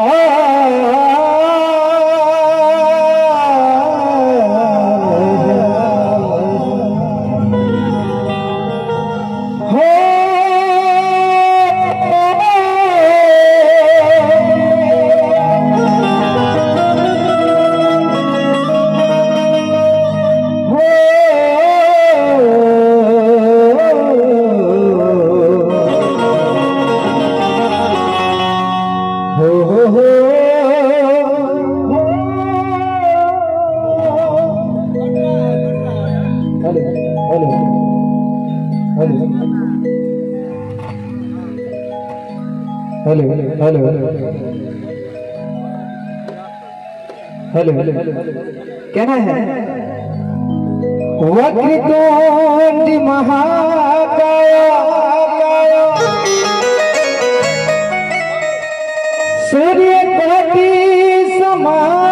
Oh. Hello hello hello कहना है? वक्र तो महाकाया। सूर्य कोटि समान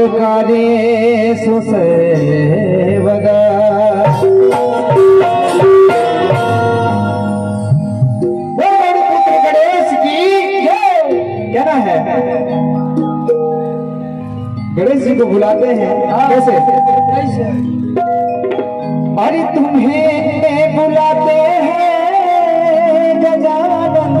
पुकारे सुसेवगा। गणेश की कहना है? गणेश जी को बुलाते हैं। हाँ। कैसे? अरे तुम्हें बुलाते हैं Gajanand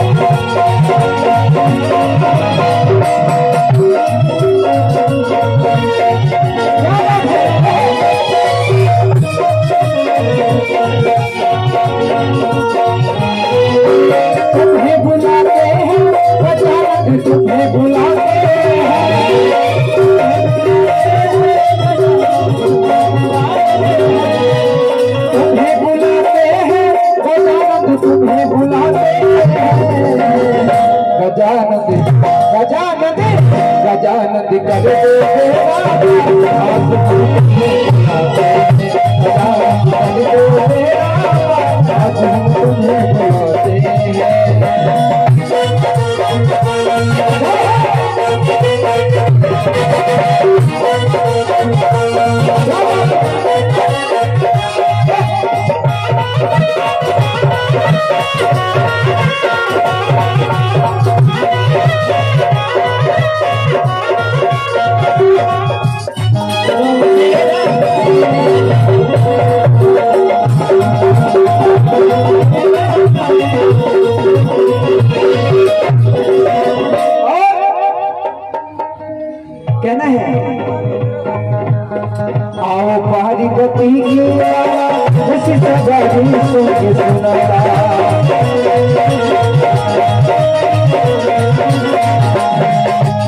Kisi sabar ki sukhi dunya,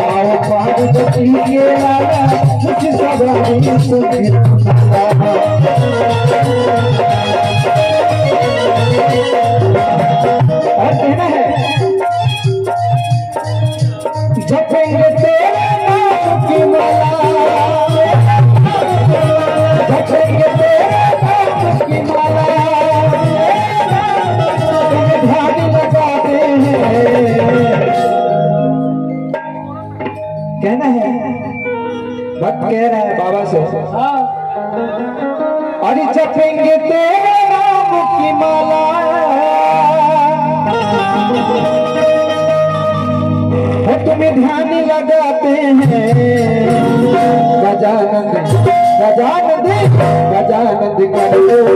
aao paag ko tiye lada, kisi sabar ki. से। अरे जपेंगे तेरे नाम की माला। है तुम्हें ध्यान लगाते हैं। गजानंद गजानंद गजानंद करो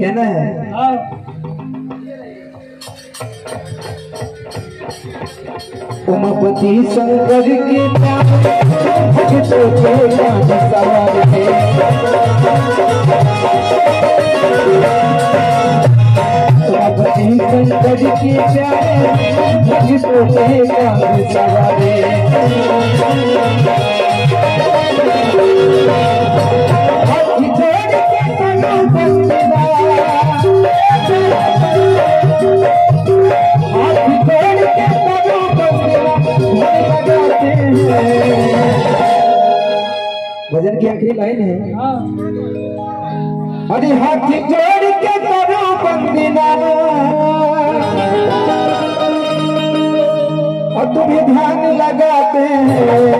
कहना है। उमापति शंकर के प्यार भक्तों गान सवार है उमापति शंकर के प्यार भक्तों गान सवार है लाइन है। अरे हाथ जोड़ के करो बंदना और तुम्हें ध्यान लगाते हैं।